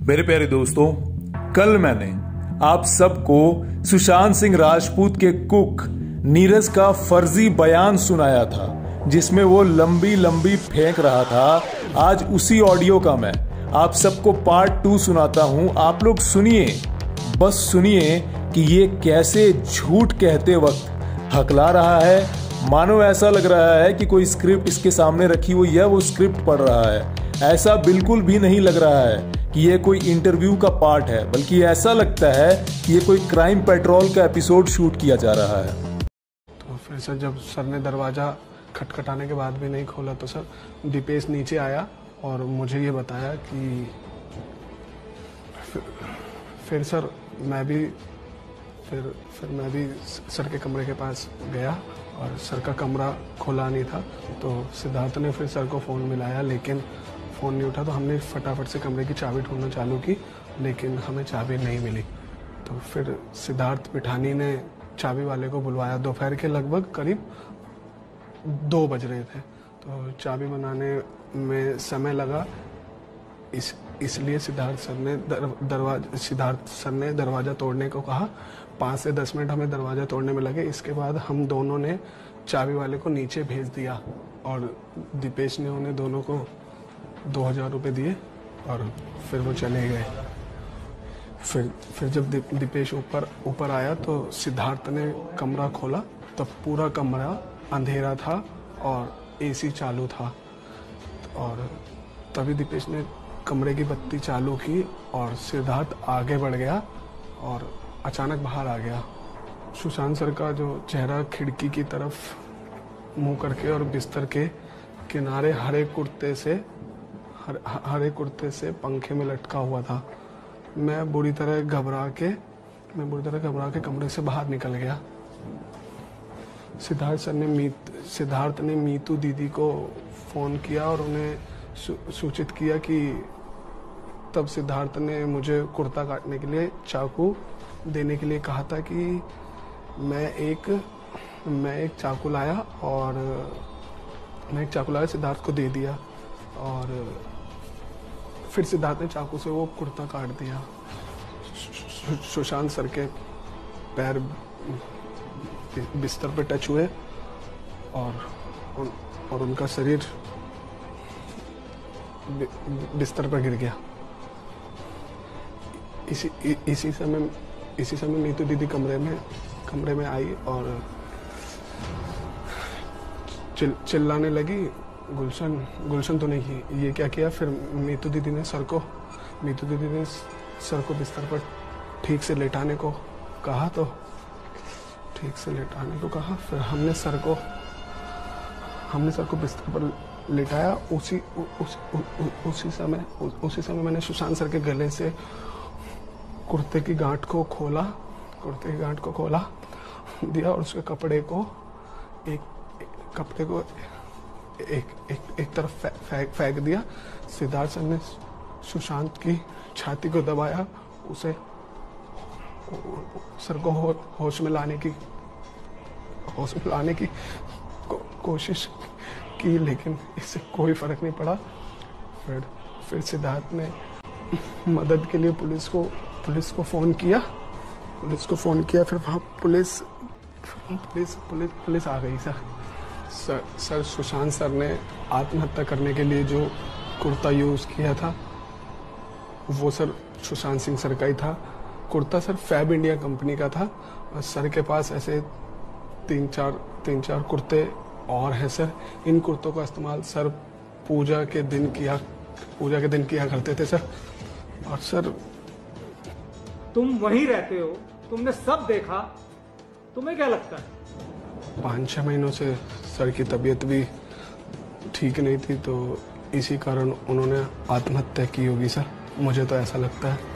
मेरे प्यारे दोस्तों, कल मैंने आप सबको सुशांत सिंह राजपूत के कुक नीरज का फर्जी बयान सुनाया था, जिसमें वो लंबी लंबी फेंक रहा था। आज उसी ऑडियो का मैं आप सबको पार्ट टू सुनाता हूँ। आप लोग सुनिए, बस सुनिए कि ये कैसे झूठ कहते वक्त हकला रहा है मानो ऐसा लग रहा है कि कोई स्क्रिप्ट इसके सामने रखी हुई है वो स्क्रिप्ट पढ़ रहा है। ऐसा बिल्कुल भी नहीं लग रहा है कि ये कोई इंटरव्यू का पार्ट है बल्कि ऐसा लगता है कि ये कोई क्राइम पेट्रोल का एपिसोड शूट किया जा रहा है। तो फिर सर जब सर ने दरवाज़ा खटखटाने के बाद भी नहीं खोला तो सर दीपेश नीचे आया और मुझे ये बताया कि फिर, फिर सर मैं भी फिर फिर मैं भी सर के कमरे के पास गया और सर का कमरा खुला नहीं था। तो सिद्धार्थ ने फिर सर को फ़ोन मिलाया, लेकिन फ़ोन नहीं उठा तो हमने फटाफट से कमरे की चाबी ढूंढना चालू की, लेकिन हमें चाबी नहीं मिली। तो फिर सिद्धार्थ पिठानी ने चाबी वाले को बुलवाया। दोपहर के लगभग करीब दो बज रहे थे। तो चाबी बनाने में समय लगा। इस इसलिए सिद्धार्थ सर ने दर, दरवाज़ा सिद्धार्थ सर ने दरवाज़ा तोड़ने को कहा। पाँच से दस मिनट हमें दरवाज़ा तोड़ने में लगे। इसके बाद हम दोनों ने चाबी वाले को नीचे भेज दिया और दीपेश ने उन्हें दोनों को दो हज़ार रुपये दिए और फिर वो चले गए। फिर फिर जब दीपेश ऊपर ऊपर आया तो सिद्धार्थ ने कमरा खोला। तब पूरा कमरा अंधेरा था और एसी चालू था। और तभी दीपेश ने कमरे की बत्ती चालू की और सिद्धार्थ आगे बढ़ गया और अचानक बाहर आ गया। सुशांत सर का जो चेहरा खिड़की की तरफ़ मुँह करके और बिस्तर के किनारे हरे कुर्ते से हर, हरे कुर्ते से पंखे में लटका हुआ था। मैं बुरी तरह घबरा के मैं बुरी तरह घबरा के कमरे से बाहर निकल गया। सिद्धार्थ सर ने मीत सिद्धार्थ ने मीतू दीदी को फ़ोन किया और उन्हें सूचित किया कि तब सिद्धार्थ ने मुझे कुर्ता काटने के लिए, चाकू देने के लिए कहा था कि मैं एक मैं एक चाकू लाया और मैं एक चाकू लाया, सिद्धार्थ को दे दिया और फिर सिद्धार्थ ने चाकू से वो कुर्ता काट दिया। सुशांत सर के पैर बिस्तर पर टच हुए और और उनका शरीर बिस्तर पर गिर गया। इसी इसी समय इसी समय नीतू दीदी कमरे में कमरे में आई और चिल, चिल्लाने लगी गुलशन गुलशन तो नहीं ये क्या किया? फिर मीतू दीदी ने सर को मीतू दीदी ने सर को बिस्तर पर ठीक से लेटाने को कहा तो ठीक से लेटाने को कहा। फिर हमने सर को हमने सर को बिस्तर पर लेटाया उसी उस, उ, उ, उसी समय उ, उसी समय मैंने सुशांत सर के गले से कुर्ते की गांठ को खोला कुर्ते की गांठ को खोला दिया और उसके कपड़े को एक, एक कपड़े को एक एक एक तरफ़ फेंक फेंक दिया। सिद्धार्थ सर ने सुशांत की छाती को दबाया उसे सर को हो, होश में लाने की होश में लाने की को, कोशिश की, लेकिन इससे कोई फ़र्क नहीं पड़ा। फिर फिर सिद्धार्थ ने मदद के लिए पुलिस को पुलिस को फ़ोन किया। पुलिस को फ़ोन किया, फिर वहाँ पुलिस पुलिस पुलिस पुलिस आ गई, sir. Sir sir Sushant sir ने आत्महत्या करने के लिए जो कुर्ता यूज़ किया था, वो सर सुशांत सिंह सर का ही था। Kurta sir fab India company का था। और सर के पास ऐसे तीन, चार तीन, चार कुर्ते और हैं सर। इन कुर्तों का इस्तेमाल सर पूजा के दिन किया पूजा के दिन किया करते थे सर। और सर तुम वहीं रहते हो तुमने सब देखा तुम्हें क्या लगता है? पाँच छः महीनों से सर की तबीयत भी ठीक नहीं थी तो इसी कारण उन्होंने आत्महत्या की होगी सर। मुझे तो ऐसा लगता है।